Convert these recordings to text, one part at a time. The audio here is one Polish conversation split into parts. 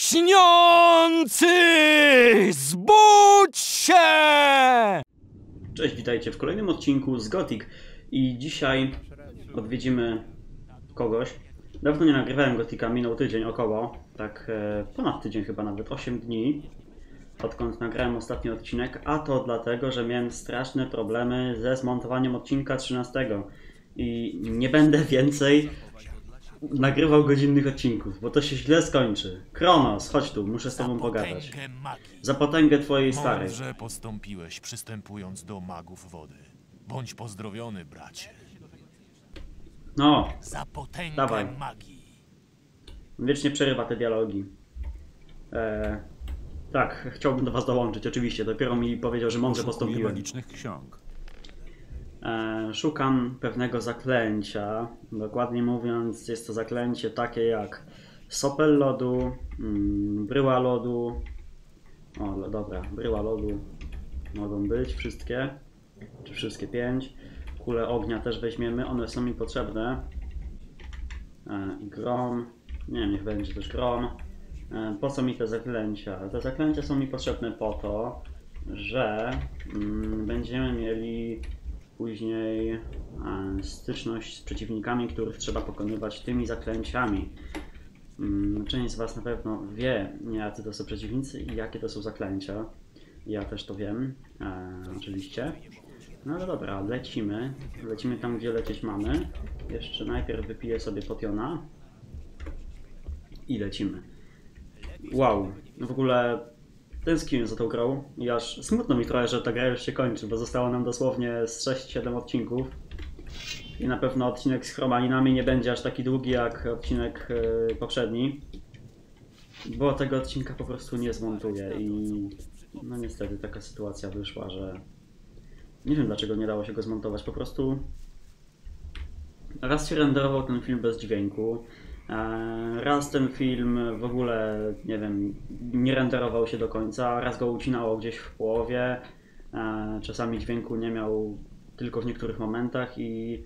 Śniący! Zbudź się! Cześć, witajcie w kolejnym odcinku z Gothic i dzisiaj odwiedzimy kogoś. Dawno nie nagrywałem Gotika, minął tydzień około, tak e, ponad tydzień chyba nawet, 8 dni odkąd nagrałem ostatni odcinek, a to dlatego, że miałem straszne problemy ze zmontowaniem odcinka 13 i nie będę więcej nagrywał godzinnych odcinków, bo to się źle skończy. Kronos, chodź tu, muszę z tobą pogadać. Za potęgę twojej starej. Mądrze postąpiłeś, przystępując do magów wody. Bądź pozdrowiony, bracie. No, Za potęgę Dawaj. magii. Wiecznie przerywa te dialogi. Eee, tak, chciałbym do was dołączyć, oczywiście. Dopiero mi powiedział, że mądrze Poszukuję postąpiłem. magicznych ksiąg. Eee, szukam pewnego zaklęcia. Dokładnie mówiąc, jest to zaklęcie takie jak sopel lodu, mm, bryła lodu. O, dobra, bryła lodu mogą być wszystkie, czy wszystkie pięć. Kule ognia też weźmiemy, one są mi potrzebne. E, Grom, nie wiem, niech będzie też grom. E, Po co mi te zaklęcia? Te zaklęcia są mi potrzebne po to, że mm, będziemy mieli później e, styczność z przeciwnikami, których trzeba pokonywać tymi zaklęciami. Mm, Część z Was na pewno wie, jacy to są przeciwnicy i jakie to są zaklęcia. Ja też to wiem, e, oczywiście. No ale dobra, lecimy. Lecimy tam, gdzie lecieć mamy. Jeszcze najpierw wypiję sobie potiona. I lecimy. Wow, no w ogóle tęskniłem za tą grą i aż smutno mi trochę, że ta gra już się kończy, bo zostało nam dosłownie z 6-7 odcinków. I na pewno odcinek z chromalinami nie będzie aż taki długi jak odcinek e, poprzedni. Bo tego odcinka po prostu nie zmontuję i no niestety taka sytuacja wyszła, że nie wiem dlaczego nie dało się go zmontować. Po prostu raz się renderował ten film bez dźwięku, raz ten film w ogóle, nie wiem, nie renderował się do końca, raz go ucinało gdzieś w połowie, e, czasami dźwięku nie miał tylko w niektórych momentach i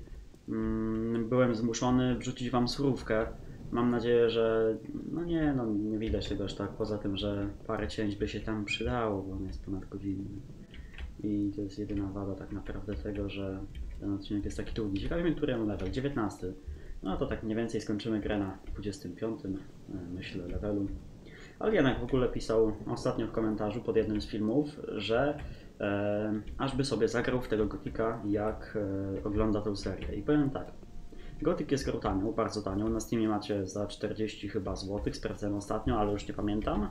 mm, byłem zmuszony wrzucić wam surówkę. Mam nadzieję, że no nie, no nie widać tego aż tak, poza tym, że parę cięć by się tam przydało, bo on jest ponad godzinny. I to jest jedyna wada tak naprawdę tego, że ten odcinek jest taki długi. Ciekawi mnie, który mam level? 19. No to tak mniej więcej skończymy grę na 25, e, myślę, levelu. Ale Janek w ogóle pisał ostatnio w komentarzu pod jednym z filmów, że e, aż by sobie zagrał w tego Gotika, jak e, ogląda tą serię. I powiem tak. Gothic jest grą tanią, bardzo tanią. Na Steamie macie za 40 chyba złotych, sprawdzałem ostatnio, ale już nie pamiętam.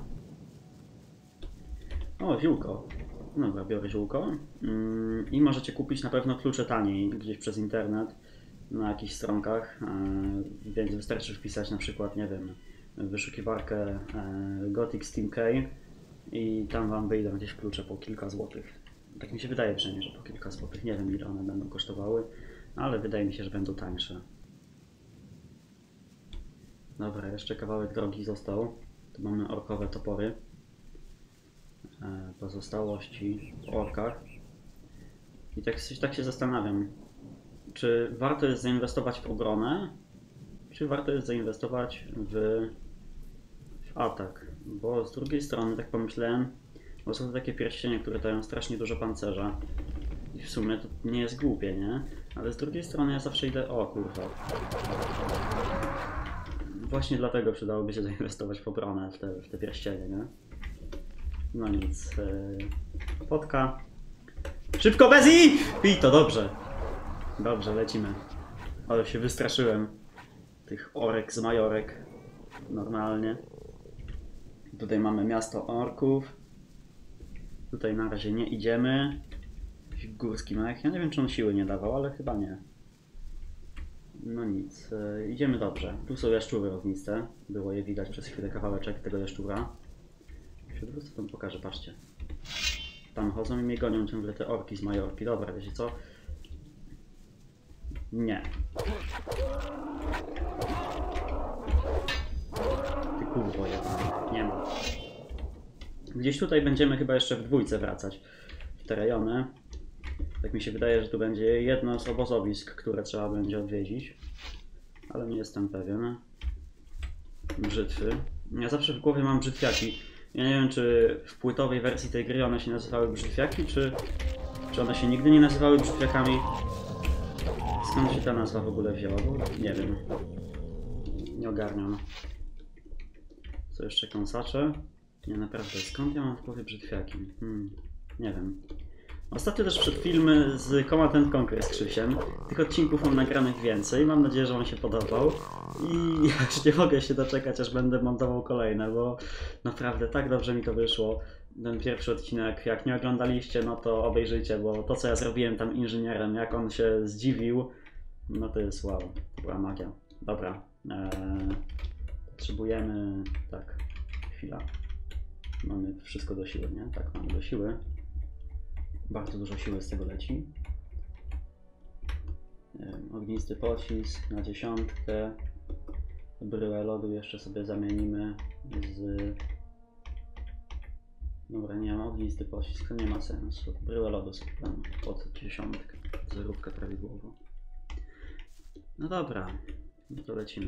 O, ziółko. Dobra, biorę ziółko. Mm, I możecie kupić na pewno klucze taniej gdzieś przez internet na jakichś stronkach, e, więc wystarczy wpisać na przykład, nie wiem, wyszukiwarkę e, Gothic Steam Key i tam wam wyjdą gdzieś klucze po kilka złotych. Tak mi się wydaje przynajmniej, że po kilka złotych. Nie wiem ile one będą kosztowały, ale wydaje mi się, że będą tańsze. Dobra, jeszcze kawałek drogi został. Tu mamy orkowe topory. E, Pozostałości w orkach. I tak, tak się zastanawiam, czy warto jest zainwestować w obronę, czy warto jest zainwestować w, w atak. Bo z drugiej strony, tak pomyślałem, bo są to takie pierścienie, które dają strasznie dużo pancerza. I w sumie to nie jest głupie, nie? Ale z drugiej strony ja zawsze idę... O kurwa. Właśnie dlatego przydałoby się zainwestować w obronę, w te, w te pierścienie, nie? No nic. Yy. Szybko, Bezi! I to dobrze. Dobrze, lecimy. Ale się wystraszyłem. Tych orek z majorek. Normalnie. Tutaj mamy miasto orków. Tutaj na razie nie idziemy. Górski mech. Ja nie wiem, czy on siły nie dawał, ale chyba nie. No nic. Yy, idziemy dobrze. Tu są jaszczury ogniste. Było je widać przez chwilę kawałeczek tego jaszczura. To wam pokażę, patrzcie. Tam chodzą i mnie gonią ciągle te orki z Majorki. Dobra, wiecie co? Nie. Ty kurwo. Nie ma. Gdzieś tutaj będziemy chyba jeszcze w dwójce wracać. W te rejony. Tak mi się wydaje, że tu będzie jedno z obozowisk, które trzeba będzie odwiedzić. Ale nie jestem pewien. Brzytwy. Ja zawsze w głowie mam brzytwiaki. Ja nie wiem, czy w płytowej wersji tej gry one się nazywały brzytwiaki, czy, czy one się nigdy nie nazywały brzytwiakami. Skąd się ta nazwa w ogóle wzięła? Bo nie wiem. Nie ogarniam. Co jeszcze kąsacze? Nie, naprawdę, skąd ja mam w głowie brzytwiaki? Hmm, nie wiem. Ostatnio też przed filmy z Command and Conquer z Krzysiem. Tych odcinków mam nagranych więcej. Mam nadzieję, że Wam się podobał. I ja już nie mogę się doczekać, aż będę montował kolejne, bo naprawdę tak dobrze mi to wyszło. Ten pierwszy odcinek, jak nie oglądaliście, no to obejrzyjcie, bo to co ja zrobiłem tam inżynierem, jak on się zdziwił, no to jest wow, to była magia. Dobra, eee, potrzebujemy, tak, chwila. Mamy wszystko do siły, nie? Tak, mamy do siły. Bardzo dużo siły z tego leci. Em, Ognisty pocisk na dziesiątkę. Bryłę lodu jeszcze sobie zamienimy z... Dobra, nie mam ognisty pocisk, to nie ma sensu. Bryłę lodu sobie pod dziesiątkę. Zerówkę prawidłowo. No dobra, no to lecimy.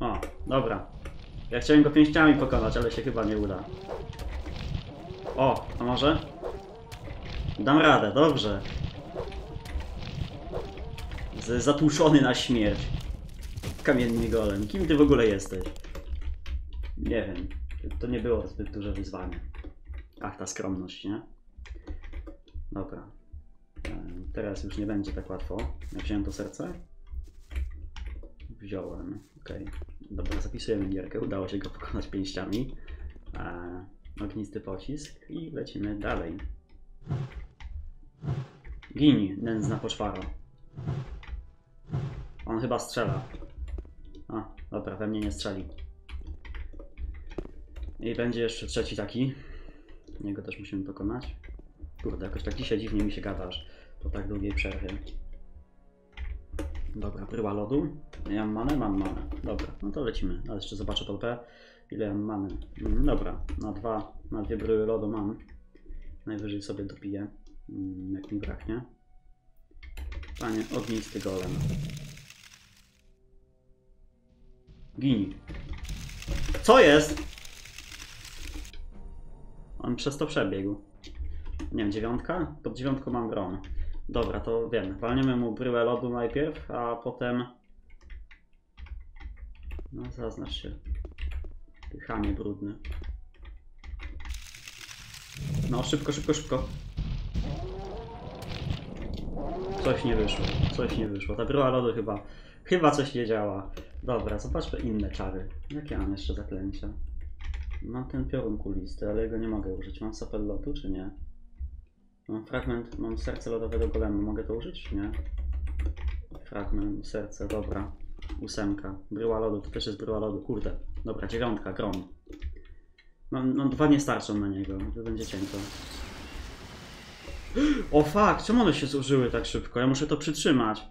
O, dobra. Ja chciałem go pięściami pokonać, ale się chyba nie uda. O, a może? Dam radę, dobrze. Z zatłuczony na śmierć. Kamienny golem. Kim ty w ogóle jesteś? Nie wiem. To nie było zbyt duże wyzwanie. Ach, ta skromność, nie? Dobra. Teraz już nie będzie tak łatwo. Ja wziąłem to serce? Wziąłem. Okej. Dobra, zapisujemy gierkę. Udało się go pokonać pięściami. E, ognisty pocisk i lecimy dalej. Gini, nędzna poczwara. On chyba strzela. A, dobra, we mnie nie strzeli. I będzie jeszcze trzeci taki. Niego też musimy pokonać. Kurde, jakoś tak dzisiaj dziwnie mi się gada aż po tak długiej przerwie. Dobra, bryła lodu. Ja mam manę? Mam manę. Dobra, no to lecimy. Ale jeszcze zobaczę pod ile mam many. Mm, Dobra, na dwa, na dwie bryły lodu mam. Najwyżej sobie dopiję, mm, jak mi braknie. Panie, ognisty golem. Gini. Co jest? On przez to przebiegł. Nie wiem, dziewiątka? Pod dziewiątką mam grom. Dobra, to wiem. Walniemy mu bryłę lodu najpierw, a potem... No, zaznacz się. Ty brudny. No, szybko, szybko, szybko. Coś nie wyszło, coś nie wyszło. Ta bryła lodu chyba, chyba coś nie działa. Dobra, zobaczmy inne czary. Jakie mam jeszcze zaklęcia? Mam ten piorun kulisty, ale jego nie mogę użyć. Mam sapel lodu, czy nie? Mam fragment, mam serce lodowego golemu. Mogę to użyć, nie? Fragment, serce, dobra. Ósemka. Bryła lodu, to też jest bryła lodu, kurde. Dobra, dziewiątka, grom. Mam, no dwa nie starczą na niego, to będzie cienko. O fuck, czemu one się zużyły tak szybko? Ja muszę to przytrzymać.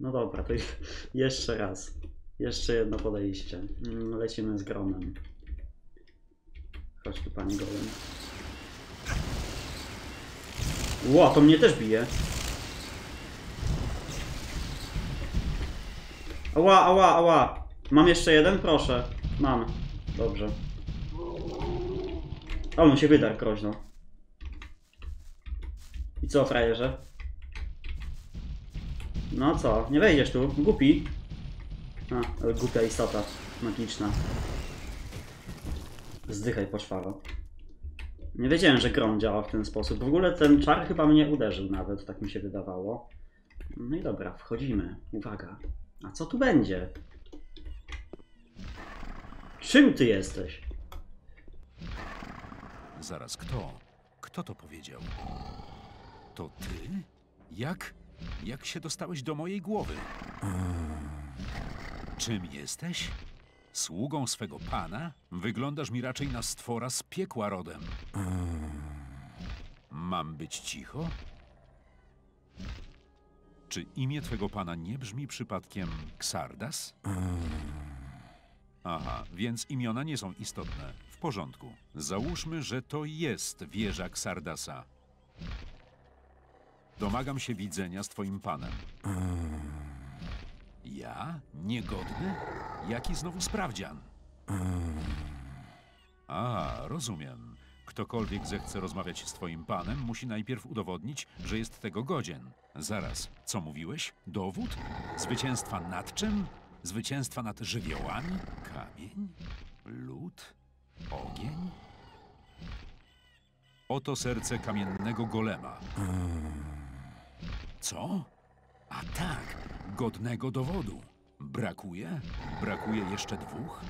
No dobra, to jeszcze raz. Jeszcze jedno podejście. Mm, Lecimy z gromem. Chodź tu pani golem. Ło, to mnie też bije. Ała, ała, ała. Mam jeszcze jeden? Proszę. Mam. Dobrze. O, mu się wydarł groźno. I co, frajerze? No co, nie wejdziesz tu? Głupi. A, ale głupia istota. Magiczna. Zdychaj poczwaro. Nie wiedziałem, że grom działa w ten sposób. W ogóle ten czar chyba mnie uderzył nawet, tak mi się wydawało. No i dobra, wchodzimy. Uwaga. A co tu będzie? Czym ty jesteś? Zaraz, kto? Kto to powiedział? To ty? Jak? Jak się dostałeś do mojej głowy? Czym jesteś? Sługą swego pana? Wyglądasz mi raczej na stwora z piekła rodem. Mam być cicho? Czy imię twego pana nie brzmi przypadkiem Xardas? Aha, więc imiona nie są istotne. W porządku. Załóżmy, że to jest wieża Xardasa. Domagam się widzenia z twoim panem. Ja? Niegodny? Jaki znowu sprawdzian? A, rozumiem. Ktokolwiek zechce rozmawiać z twoim panem, musi najpierw udowodnić, że jest tego godzien. Zaraz, co mówiłeś? Dowód? Zwycięstwa nad czym? Zwycięstwa nad żywiołami? Kamień? Lód? Ogień? Oto serce kamiennego golema. Co? A tak, godnego dowodu. Brakuje? Brakuje jeszcze dwóch?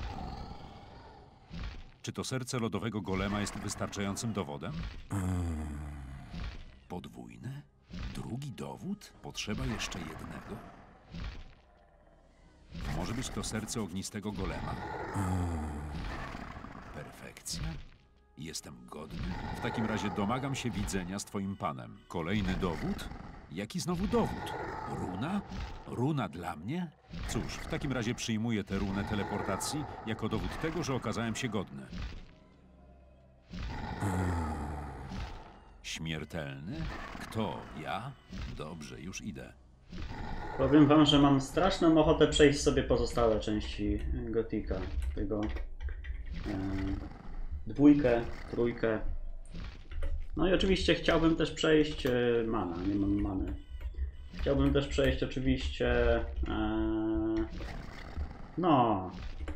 Czy to serce lodowego golema jest wystarczającym dowodem? Podwójny? Drugi dowód? Potrzeba jeszcze jednego? Może być to serce ognistego golema? Perfekcja? Jestem godny? W takim razie domagam się widzenia z twoim panem. Kolejny dowód? Jaki znowu dowód? Runa? Runa dla mnie? Cóż, w takim razie przyjmuję tę runę teleportacji jako dowód tego, że okazałem się godny. Śmiertelny? Kto? Ja? Dobrze, już idę. Powiem wam, że mam straszną ochotę przejść sobie pozostałe części Gotika. Tego e, dwójkę, trójkę. No i oczywiście chciałbym też przejść e, mana, nie mam many. Chciałbym też przejść oczywiście e, no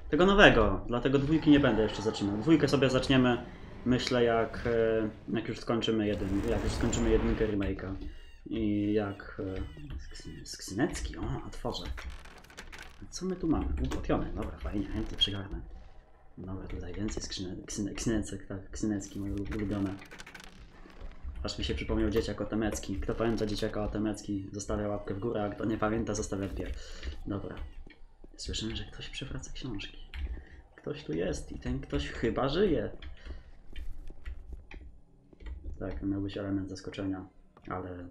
tego nowego, dlatego dwójki nie będę jeszcze zaczynał. Dwójkę sobie zaczniemy myślę jak, e, jak już skończymy jeden, jak już skończymy jedynkę remake'a. I jak e, Sk- Skrzynecki, o, otworzę. Co my tu mamy? Upłotione, dobra, fajnie, chętnie przygarnę. Dobra, tutaj więcej skrzyne, ksyne, ksynecek, tak, ksynecki, moje ulubione. Aż mi się przypomniał dzieciak Otemecki. Kto pamięta dzieciaka Otemecki, zostawia łapkę w górę, a kto nie pamięta, zostawia dwie. Dobra. Słyszymy, że ktoś przewraca książki. Ktoś tu jest i ten ktoś chyba żyje. Tak, miał być element zaskoczenia, ale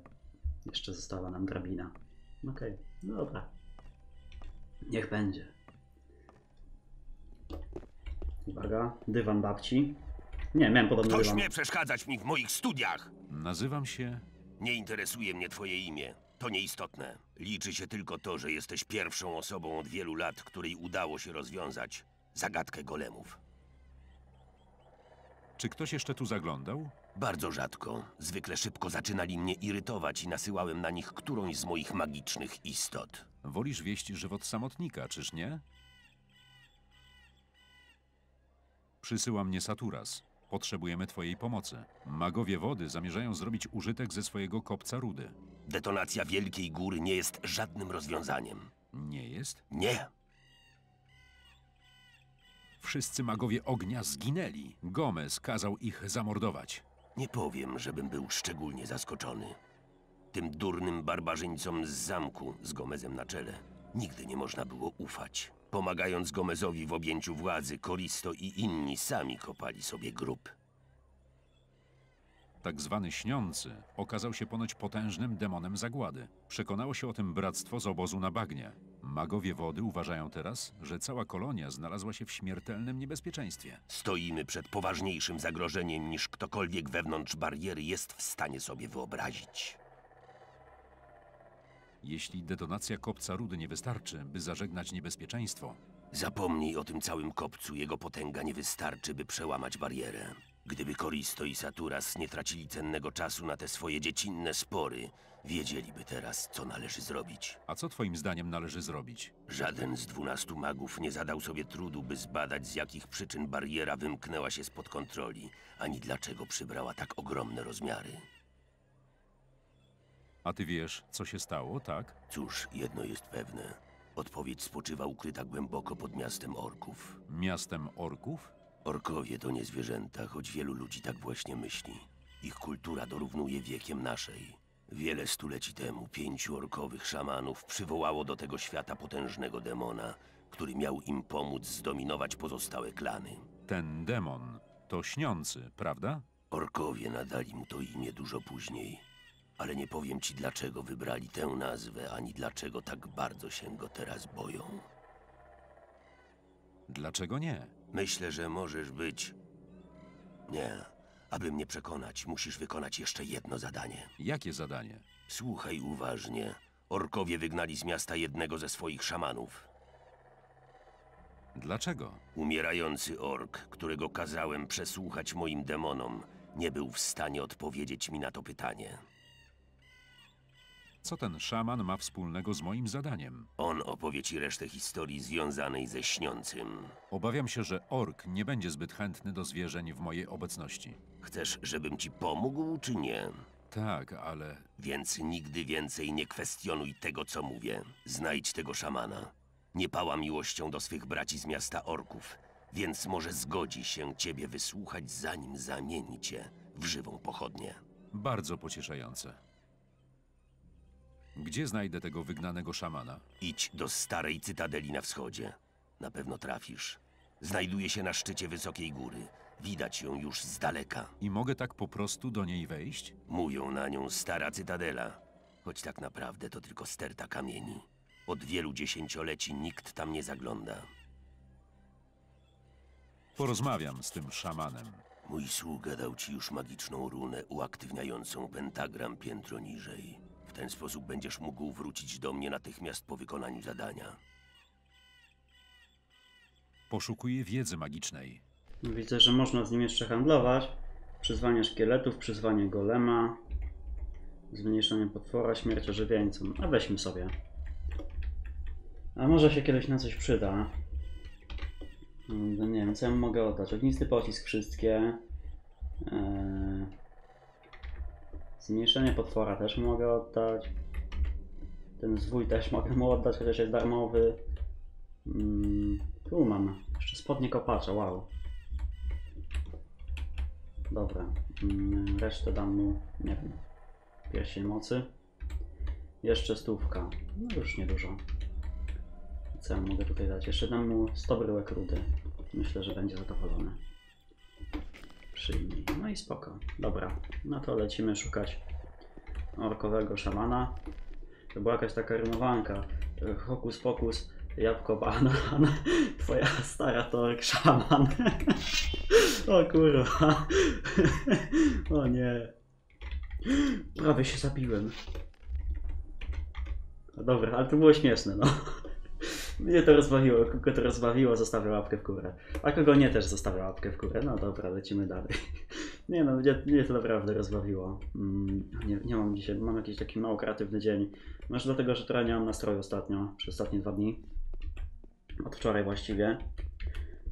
jeszcze została nam drabina. Okej, no dobra. Niech będzie. Uwaga, dywan babci. Nie, miałem podobny Kto dywan. śmie przeszkadzać mi w moich studiach? Nazywam się. Nie interesuje mnie twoje imię. To nieistotne. Liczy się tylko to, że jesteś pierwszą osobą od wielu lat, której udało się rozwiązać zagadkę golemów. Czy ktoś jeszcze tu zaglądał? Bardzo rzadko. Zwykle szybko zaczynali mnie irytować i nasyłałem na nich którąś z moich magicznych istot. Wolisz wieść żywot samotnika, czyż nie? Przysyła mnie Saturas. Potrzebujemy twojej pomocy. Magowie wody zamierzają zrobić użytek ze swojego kopca rudy. Detonacja Wielkiej Góry nie jest żadnym rozwiązaniem. Nie jest? Nie. Wszyscy magowie ognia zginęli. Gomez kazał ich zamordować. Nie powiem, żebym był szczególnie zaskoczony. Tym durnym barbarzyńcom z zamku z Gomezem na czele nigdy nie można było ufać. Pomagając Gomezowi w objęciu władzy, Koristo i inni sami kopali sobie grób. Tak zwany śniący okazał się ponoć potężnym demonem zagłady. Przekonało się o tym bractwo z obozu na bagnie. Magowie wody uważają teraz, że cała kolonia znalazła się w śmiertelnym niebezpieczeństwie. Stoimy przed poważniejszym zagrożeniem niż ktokolwiek wewnątrz bariery jest w stanie sobie wyobrazić. Jeśli detonacja kopca rudy nie wystarczy, by zażegnać niebezpieczeństwo, Zapomnij o tym całym kopcu, jego potęga nie wystarczy, by przełamać barierę. Gdyby Koristo i Saturas nie tracili cennego czasu na te swoje dziecinne spory, wiedzieliby teraz, co należy zrobić. a co twoim zdaniem należy zrobić? Żaden z dwunastu magów nie zadał sobie trudu, by zbadać, z jakich przyczyn bariera wymknęła się spod kontroli, ani dlaczego przybrała tak ogromne rozmiary. A ty wiesz, co się stało, tak? Cóż, jedno jest pewne. Odpowiedź spoczywa ukryta głęboko pod miastem orków. Miastem orków? Orkowie to nie zwierzęta, choć wielu ludzi tak właśnie myśli. Ich kultura dorównuje wiekiem naszej. Wiele stuleci temu pięciu orkowych szamanów przywołało do tego świata potężnego demona, który miał im pomóc zdominować pozostałe klany. Ten demon to śniący, prawda? Orkowie nadali mu to imię dużo później, ale nie powiem ci dlaczego wybrali tę nazwę, ani dlaczego tak bardzo się go teraz boją. Dlaczego nie? Myślę, że możesz być. Nie, Aby mnie przekonać, musisz wykonać jeszcze jedno zadanie. Jakie zadanie? Słuchaj uważnie. Orkowie wygnali z miasta jednego ze swoich szamanów. Dlaczego? Umierający ork, którego kazałem przesłuchać moim demonom, nie był w stanie odpowiedzieć mi na to pytanie. Co ten szaman ma wspólnego z moim zadaniem? On opowie ci resztę historii związanej ze śniącym. Obawiam się, że ork nie będzie zbyt chętny do zwierzeń w mojej obecności. Chcesz, żebym ci pomógł, czy nie? Tak, ale Więc nigdy więcej nie kwestionuj tego, co mówię. Znajdź tego szamana. Nie pała miłością do swych braci z miasta orków, więc może zgodzi się ciebie wysłuchać, zanim zamieni cię w żywą pochodnię. bardzo pocieszające. Gdzie znajdę tego wygnanego szamana? Idź do starej cytadeli na wschodzie. Na pewno trafisz. Znajduje się na szczycie wysokiej góry. Widać ją już z daleka. I mogę tak po prostu do niej wejść? Mówią na nią stara cytadela, choć tak naprawdę to tylko sterta kamieni. Od wielu dziesięcioleci nikt tam nie zagląda. Porozmawiam z tym szamanem. Mój sługa dał ci już magiczną runę uaktywniającą pentagram piętro niżej. W ten sposób będziesz mógł wrócić do mnie natychmiast po wykonaniu zadania. Poszukuję wiedzy magicznej. Widzę, że można z nim jeszcze handlować. Przyzwanie szkieletów, przyzwanie golema, zmniejszenie potwora, śmierć ożywieńcom. A weźmy sobie. A może się kiedyś na coś przyda. Mm, Nie wiem, co ja mu mogę oddać. Ognisty pocisk wszystkie. Eee... Zmniejszenie potwora też mogę oddać. Ten zwój też mogę mu oddać, chociaż jest darmowy. Mm, tu mam. Jeszcze spodnie kopacza, wow. Dobra. Mm, Resztę dam mu, nie wiem, pierścień mocy. Jeszcze stówka. No już niedużo. Co ja mogę tutaj dać? Jeszcze dam mu 100 bryłek rudy. Myślę, że będzie zadowolony. Przyjmij. No i spoko. Dobra. No to lecimy szukać orkowego szamana. To była jakaś taka rymowanka. Hokus pokus, jabłko banan. Twoja stara to ork szaman. O kurwa. O nie. Prawie się zabiłem. Dobra, ale to było śmieszne, no. Mnie to rozbawiło, kogo to rozbawiło, zostawię łapkę w górę. A kogo nie, też zostawię łapkę w górę. No dobra, lecimy dalej. Nie no, mnie, mnie to naprawdę rozbawiło. Mm, Nie, nie mam dzisiaj, mam jakiś taki mało kreatywny dzień. Może dlatego, że trochę nie mam nastroju ostatnio, przez ostatnie dwa dni. Od wczoraj właściwie.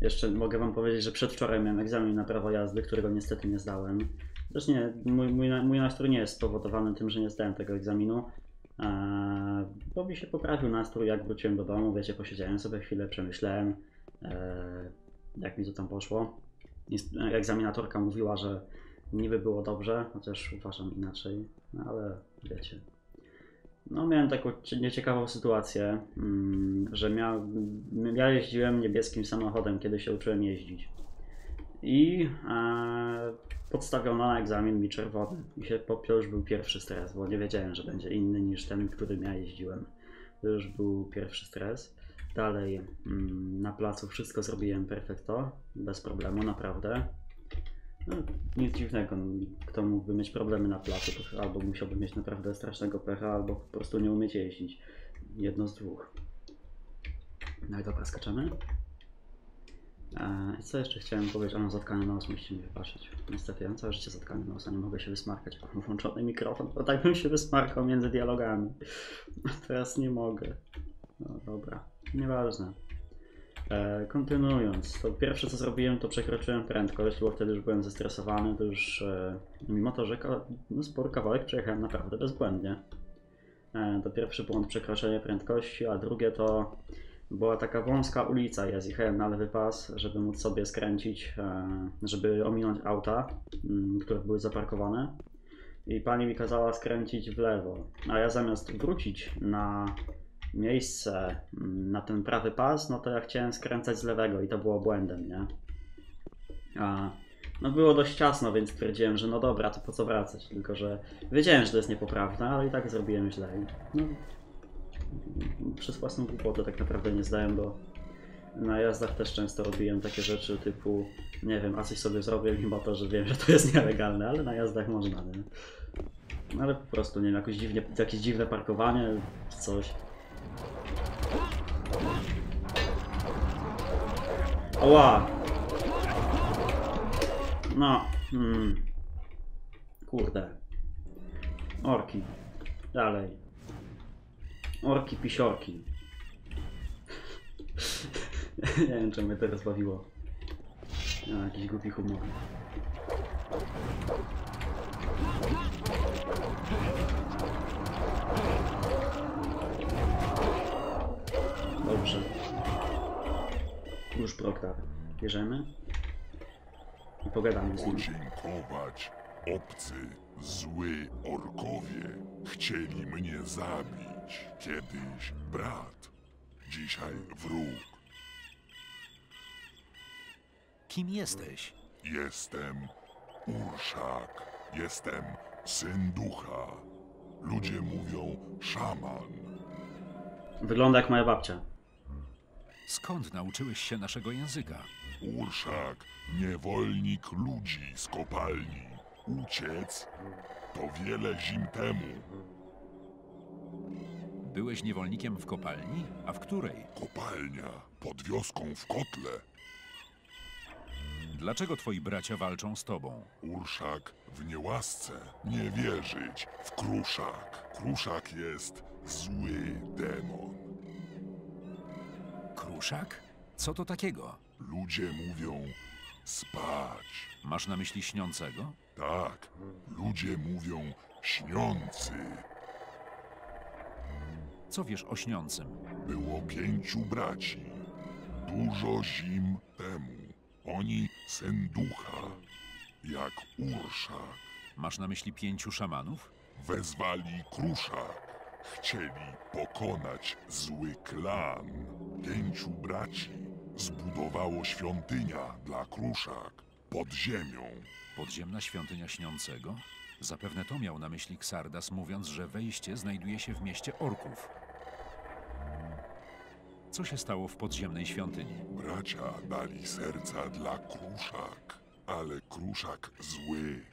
Jeszcze mogę wam powiedzieć, że przedwczoraj miałem egzamin na prawo jazdy, którego niestety nie zdałem. Zresztą nie, mój, mój, mój nastrój nie jest spowodowany tym, że nie zdałem tego egzaminu. Bo mi się poprawił nastrój, jak wróciłem do domu, wiecie, posiedziałem sobie chwilę, przemyślałem, eee, jak mi to tam poszło. Egzaminatorka mówiła, że niby było dobrze, chociaż uważam inaczej, no ale wiecie. No miałem taką cie- nieciekawą sytuację, mm, że mia, ja jeździłem niebieskim samochodem, kiedy się uczyłem jeździć. I e, podstawiono na egzamin mi czerwony. I się, po- to już był pierwszy stres, bo nie wiedziałem, że będzie inny niż ten, którym ja jeździłem. To już był pierwszy stres. Dalej mm, na placu wszystko zrobiłem perfekto, bez problemu, naprawdę. No, nic dziwnego, no, kto mógłby mieć problemy na placu, albo musiałby mieć naprawdę strasznego pecha, albo po prostu nie umieć jeździć. Jedno z dwóch. No i dobra, skaczemy. Co jeszcze chciałem powiedzieć? O, no, zatkany nos, musicie mi wybaczyć. Niestety, ja mam całe życie zatkany nos, a nie mogę się wysmarkać. Mam włączony mikrofon, bo tak bym się wysmarkał między dialogami. Teraz nie mogę. No dobra, nieważne. E, kontynuując, to pierwsze co zrobiłem, to przekroczyłem prędkość, bo wtedy już byłem zestresowany, to już e, mimo to, że ka- no, spory kawałek przejechałem naprawdę bezbłędnie. E, to pierwszy błąd przekroczenie prędkości, a drugie to była taka wąska ulica, ja zjechałem na lewy pas, żeby móc sobie skręcić, e, żeby ominąć auta, mm, które były zaparkowane. I pani mi kazała skręcić w lewo, a ja zamiast wrócić na miejsce, mm, na ten prawy pas, no to ja chciałem skręcać z lewego i to było błędem, nie? A, no było dość ciasno, więc stwierdziłem, że no dobra, to po co wracać, tylko że wiedziałem, że to jest niepoprawne, ale i tak zrobiłem źle. No, przez własną głupotę tak naprawdę nie zdałem, bo Na jazdach też często robiłem takie rzeczy typu, nie wiem, a coś sobie zrobię, mimo to, że wiem, że to jest nielegalne, ale na jazdach można, nie? Ale po prostu, nie wiem, jakoś dziwnie, jakieś dziwne parkowanie, coś. Oła! No, hmm. Kurde. Orki. Dalej. Orki pisiorki. nie wiem, czemu mnie to rozbawiło. Ja, jakiś głupi humor. Dobrze. Już proktar. Bierzemy. I pogadamy z nim. Podziękować. Obcy, zły orkowie chcieli mnie zabić. Kiedyś brat, dzisiaj wróg. Kim jesteś? Jestem Urszak. Jestem syn ducha. Ludzie mówią szaman. Wygląda jak moja babcia. Skąd nauczyłeś się naszego języka? Urszak, niewolnik ludzi z kopalni. Uciec to wiele zim temu. Byłeś niewolnikiem w kopalni? A w której? Kopalnia pod wioską w kotle. Dlaczego twoi bracia walczą z tobą? Urszak w niełasce nie wierzyć w kruszak. Kruszak jest zły demon. Kruszak? Co to takiego? Ludzie mówią spać. Masz na myśli śniącego? Tak, ludzie mówią śniący. Co wiesz o śniącym? Było pięciu braci. Dużo zim temu. Oni syn ducha, jak Urszak. Masz na myśli pięciu szamanów? Wezwali Kruszak. Chcieli pokonać zły klan. Pięciu braci zbudowało świątynia dla Kruszak pod ziemią. Podziemna świątynia śniącego? Zapewne to miał na myśli Xardas, mówiąc, że wejście znajduje się w mieście orków. Co się stało w podziemnej świątyni? Bracia dali serca dla Kruszak, ale Kruszak zły.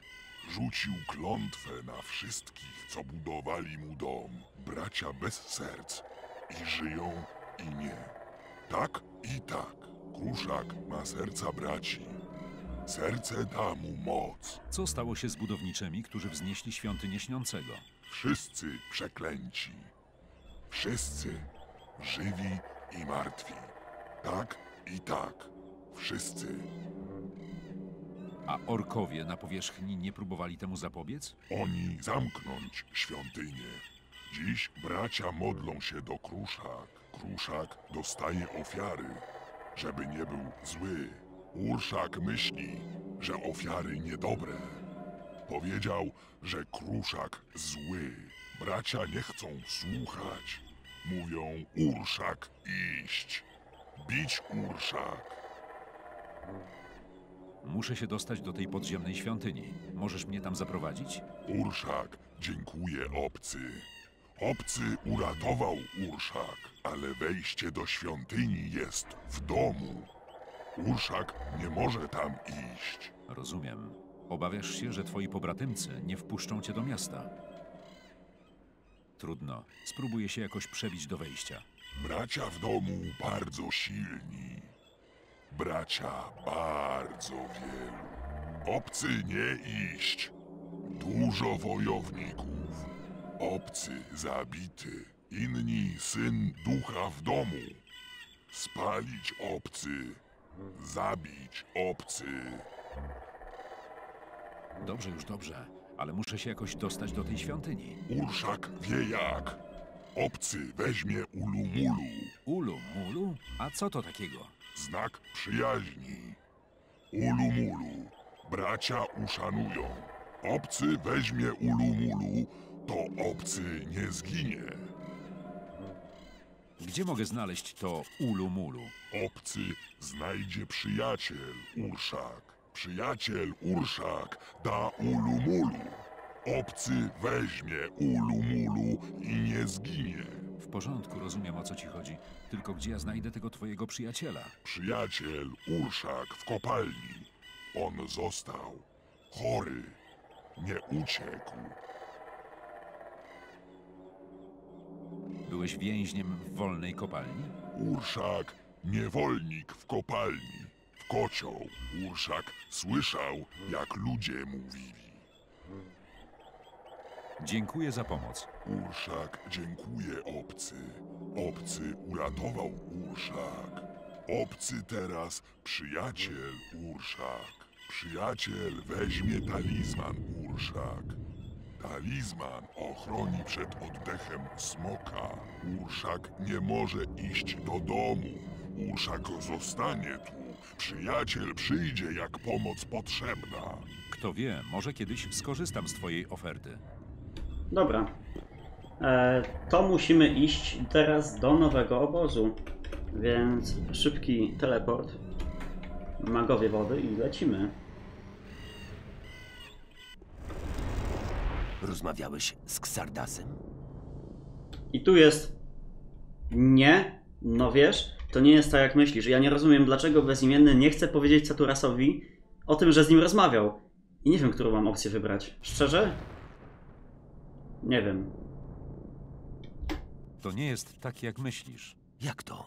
Rzucił klątwę na wszystkich, co budowali mu dom. Bracia bez serc i żyją i nie. Tak i tak. Kruszak ma serca braci. Serce da mu moc. Co stało się z budowniczymi, którzy wznieśli świątynię śniącego? Wszyscy przeklęci. Wszyscy żywi i martwi. Tak i tak. Wszyscy. A orkowie na powierzchni nie próbowali temu zapobiec? Oni zamknąć świątynię. Dziś bracia modlą się do Kruszak. Kruszak dostaje ofiary, żeby nie był zły. Urszak myśli, że ofiary niedobre. Powiedział, że Kruszak zły. Bracia nie chcą słuchać. Mówią Urszak iść. Bić Urszak. Muszę się dostać do tej podziemnej świątyni. Możesz mnie tam zaprowadzić? Urszak dziękuję obcy. Obcy uratował Urszak, ale wejście do świątyni jest w domu. Urszak nie może tam iść. Rozumiem. Obawiasz się, że twoi pobratymcy nie wpuszczą cię do miasta. Trudno. Spróbuję się jakoś przebić do wejścia. Bracia w domu bardzo silni. Bracia bardzo wielu. Obcy nie iść. Dużo wojowników. Obcy zabity. Inni syn ducha w domu. Spalić obcy. Zabić obcy. Dobrze, już dobrze, ale muszę się jakoś dostać do tej świątyni. Urszak wie jak. Obcy weźmie ulumulu. Ulu, mulu? A co to takiego? Znak przyjaźni. Ulumulu. Bracia uszanują. Obcy weźmie ulumulu, to obcy nie zginie. Gdzie mogę znaleźć to ulu, mulu? Obcy znajdzie przyjaciel Urszak. Przyjaciel Urszak da ulumulu. Obcy weźmie ulumulu i nie zginie. W porządku, rozumiem o co ci chodzi. Tylko gdzie ja znajdę tego twojego przyjaciela? Przyjaciel Urszak w kopalni. On został chory. Nie uciekł. Byłeś więźniem w wolnej kopalni? Urszak niewolnik w kopalni. Kocioł. Urszak słyszał, jak ludzie mówili. Dziękuję za pomoc. Urszak dziękuję obcy. Obcy uratował Urszak. Obcy teraz przyjaciel Urszak. Przyjaciel weźmie talizman Urszak. Talizman ochroni przed oddechem smoka. Urszak nie może iść do domu. Urszak zostanie tu. Przyjaciel przyjdzie, jak pomoc potrzebna. Kto wie, może kiedyś skorzystam z twojej oferty. Dobra. E, to musimy iść teraz do nowego obozu. Więc szybki teleport. Magowie wody i lecimy. Rozmawiałeś z Xardasem? I tu jest. Nie, no wiesz, to nie jest tak jak myślisz. Ja nie rozumiem, dlaczego bezimienny nie chce powiedzieć Saturasowi o tym, że z nim rozmawiał. I nie wiem, którą mam opcję wybrać. Szczerze? Nie wiem. To nie jest tak, jak myślisz. Jak to?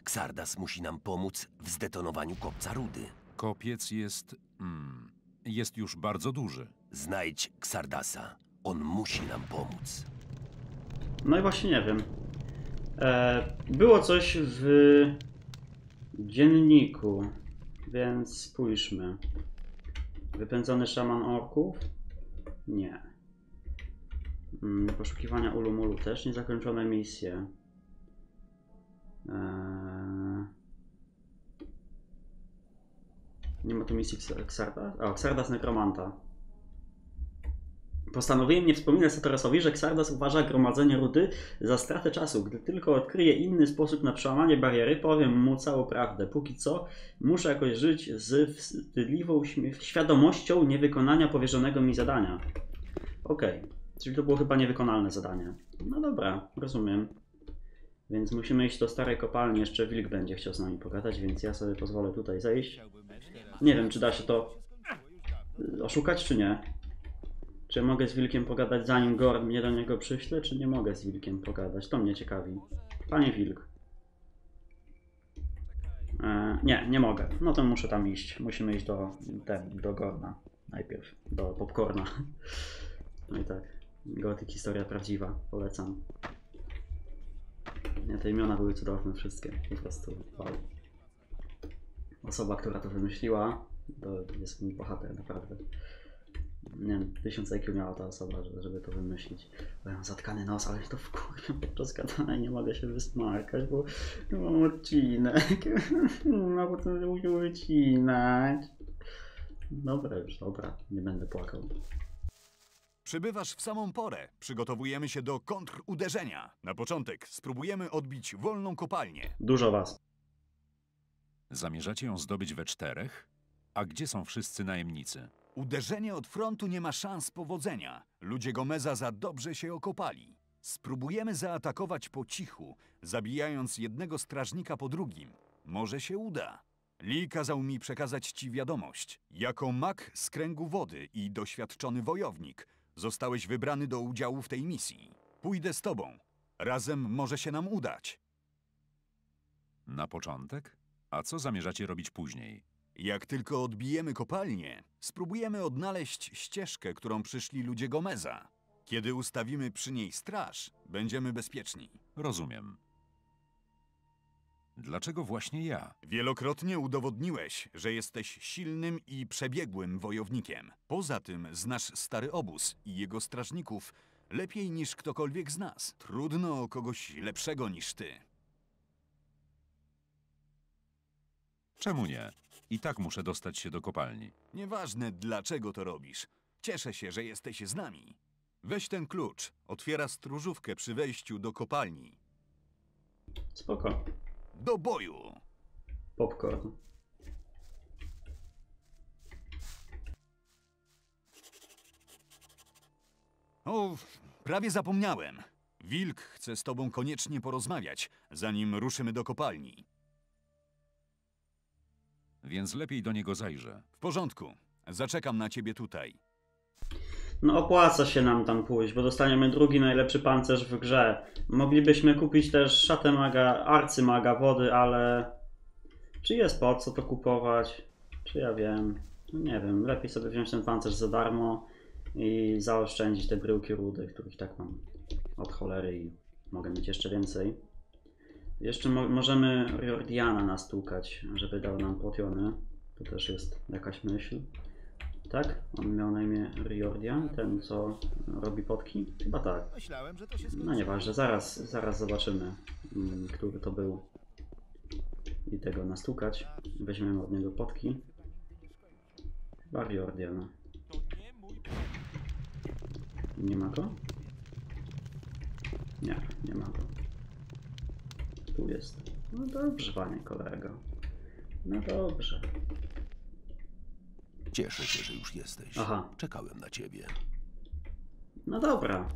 Xardas musi nam pomóc w zdetonowaniu kopca rudy. Kopiec jest. Mm, jest już bardzo duży. Znajdź Xardasa. On musi nam pomóc. No i właśnie nie wiem. E, było coś w dzienniku, więc spójrzmy. Wypędzony szaman orków? Nie. Mm, Poszukiwania Ulumulu też niezakończone misje. Eee... Nie ma tu misji Xardas? O, Xardas Nekromanta. Postanowiłem nie wspominać Saturasowi, że Xardas uważa gromadzenie rudy za stratę czasu. Gdy tylko odkryje inny sposób na przełamanie bariery, powiem mu całą prawdę. Póki co muszę jakoś żyć z wstydliwą świadomością niewykonania powierzonego mi zadania. Okej, czyli to było chyba niewykonalne zadanie. No dobra, rozumiem. Więc musimy iść do starej kopalni. Jeszcze wilk będzie chciał z nami pogadać, więc ja sobie pozwolę tutaj zejść. Nie wiem, czy da się to oszukać, czy nie. Czy mogę z wilkiem pogadać zanim Gord mnie do niego przyśle, czy nie mogę z wilkiem pogadać? To mnie ciekawi. Panie wilk. E, nie, nie mogę. No to muszę tam iść. Musimy iść do, ten, do Gorna. Najpierw. Do Popcorna. No i tak. Gotyk historia prawdziwa. Polecam. Nie, te imiona były cudowne wszystkie. Po prostu wow. Osoba, która to wymyśliła, to jest mój bohater, naprawdę. Nie wiem, tysiąc IQ miała ta osoba, żeby, to wymyślić. Bo ja mam zatkany nos, ale to wkurwiam podczas gadania i nie mogę się wysmakać, bo mam odcinek. No bo to muszę wycinać. Dobra już, dobra, nie będę płakał. Przybywasz w samą porę. Przygotowujemy się do kontruderzenia. Na początek spróbujemy odbić wolną kopalnię. Dużo was. Zamierzacie ją zdobyć we czterech? A gdzie są wszyscy najemnicy? Uderzenie od frontu nie ma szans powodzenia. Ludzie Gomeza za dobrze się okopali. Spróbujemy zaatakować po cichu, zabijając jednego strażnika po drugim. Może się uda. Lee kazał mi przekazać ci wiadomość. Jako mag z kręgu wody i doświadczony wojownik, zostałeś wybrany do udziału w tej misji. Pójdę z tobą. Razem może się nam udać. Na początek? A co zamierzacie robić później? Jak tylko odbijemy kopalnię, spróbujemy odnaleźć ścieżkę, którą przyszli ludzie Gomeza. Kiedy ustawimy przy niej straż, będziemy bezpieczni. Rozumiem. Dlaczego właśnie ja? Wielokrotnie udowodniłeś, że jesteś silnym i przebiegłym wojownikiem. Poza tym znasz stary obóz i jego strażników lepiej niż ktokolwiek z nas. Trudno o kogoś lepszego niż ty. Czemu nie? I tak muszę dostać się do kopalni. Nieważne dlaczego to robisz. Cieszę się, że jesteś z nami. Weź ten klucz. Otwiera stróżówkę przy wejściu do kopalni. Spoko. Do boju! Popcorn. O, prawie zapomniałem. Wilk chce z tobą koniecznie porozmawiać, zanim ruszymy do kopalni. Więc lepiej do niego zajrzę. W porządku. Zaczekam na ciebie tutaj. No opłaca się nam tam pójść, bo dostaniemy drugi najlepszy pancerz w grze. Moglibyśmy kupić też szatę maga, arcymaga wody, ale... Czy jest po co to kupować? Czy ja wiem? No nie wiem, lepiej sobie wziąć ten pancerz za darmo i zaoszczędzić te bryłki rudy, których tak mam od cholery i mogę mieć jeszcze więcej. Jeszcze mo możemy Riordiana nastukać, żeby dał nam potiony. To też jest jakaś myśl. Tak? On miał na imię Riordian, ten co robi potki? Chyba tak. Myślałem, że to się No nieważne, zaraz, zaraz zobaczymy, mm, który to był. I tego nastukać. Weźmiemy od niego potki. Chyba Riordiana. Nie ma go? Nie, nie ma go. Tu jest. No dobrze, panie kolego. No dobrze. Cieszę się, że już jesteś. Aha. Czekałem na ciebie. No dobra.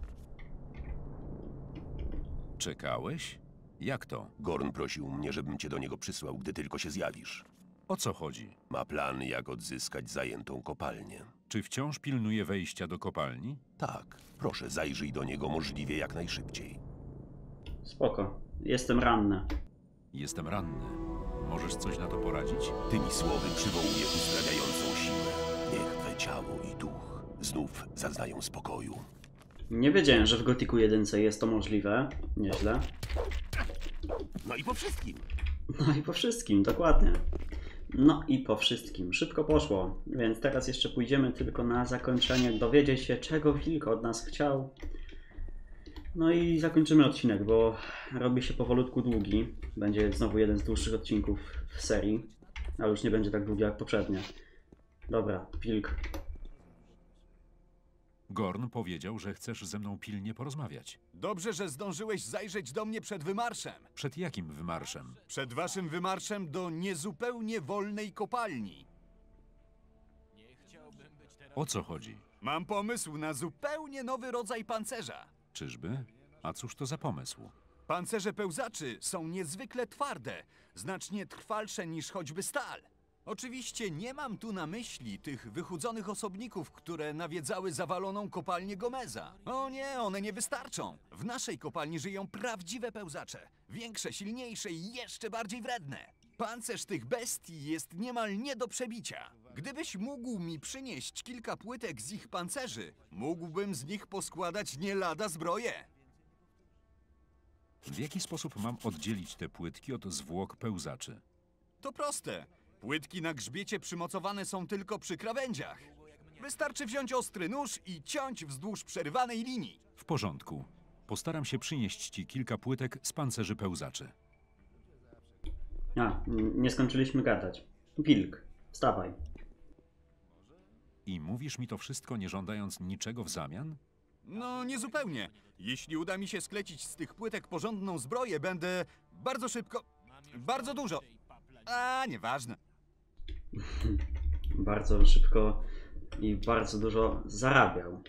Czekałeś? Jak to? Gorn prosił mnie, żebym cię do niego przysłał, gdy tylko się zjawisz. O co chodzi? Ma plan, jak odzyskać zajętą kopalnię. Czy wciąż pilnuje wejścia do kopalni? Tak, proszę zajrzyj do niego możliwie jak najszybciej. Spoko. Jestem ranny. Jestem ranny. Możesz coś na to poradzić? Tymi słowy przywołuję uzdrawiającą siłę. Niech twe ciało i duch znów zaznają spokoju. Nie wiedziałem, że w Gotiku 1 jest to możliwe. Nieźle. No i po wszystkim. No i po wszystkim, dokładnie. No i po wszystkim. Szybko poszło, więc teraz jeszcze pójdziemy tylko na zakończenie, dowiedzieć się, czego Wilk od nas chciał. No i zakończymy odcinek, bo robi się powolutku długi. Będzie znowu jeden z dłuższych odcinków w serii, ale już nie będzie tak długi jak poprzednie. Dobra, Wilk. Gorn powiedział, że chcesz ze mną pilnie porozmawiać. Dobrze, że zdążyłeś zajrzeć do mnie przed wymarszem. Przed jakim wymarszem? Przed waszym wymarszem do niezupełnie wolnej kopalni. O co chodzi? Mam pomysł na zupełnie nowy rodzaj pancerza. Czyżby? A cóż to za pomysł? Pancerze pełzaczy są niezwykle twarde, znacznie trwalsze niż choćby stal. Oczywiście nie mam tu na myśli tych wychudzonych osobników, które nawiedzały zawaloną kopalnię Gomeza. O nie, one nie wystarczą. W naszej kopalni żyją prawdziwe pełzacze. Większe, silniejsze i jeszcze bardziej wredne. Pancerz tych bestii jest niemal nie do przebicia. Gdybyś mógł mi przynieść kilka płytek z ich pancerzy, mógłbym z nich poskładać nie lada zbroję. W jaki sposób mam oddzielić te płytki od zwłok pełzaczy? To proste. Płytki na grzbiecie przymocowane są tylko przy krawędziach. Wystarczy wziąć ostry nóż i ciąć wzdłuż przerywanej linii. W porządku. Postaram się przynieść ci kilka płytek z pancerzy pełzaczy. A, nie skończyliśmy gadać. Wilk, wstawaj. I mówisz mi to wszystko, nie żądając niczego w zamian? No, niezupełnie. Jeśli uda mi się sklecić z tych płytek porządną zbroję, będę bardzo szybko. Bardzo dużo. A, nieważne. Bardzo szybko i bardzo dużo zarabiał.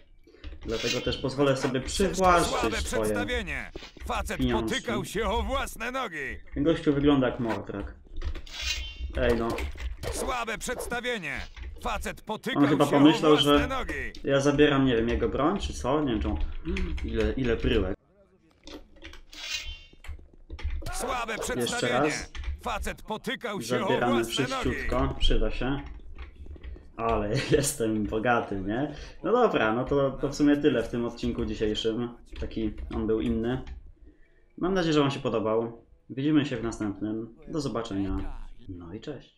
Dlatego też pozwolę sobie przywłaszczyć swoje. przedstawienie! Facet pieniążki. potykał się o własne nogi! Ten gościu wygląda jak Mordrak. Ej no, Słabe przedstawienie! Facet On chyba pomyślał, że- ja zabieram, nie wiem, jego broń czy co? Nie wiem, czy on... Ile, ile bryłek. Słabe Jeszcze raz. Facet potykał się Zabieramy wszyściutko, przyda się. Ale jestem bogaty, nie? No dobra, no to, to w sumie tyle w tym odcinku dzisiejszym. Taki on był inny. Mam nadzieję, że Wam się podobał. Widzimy się w następnym. Do zobaczenia. No i cześć.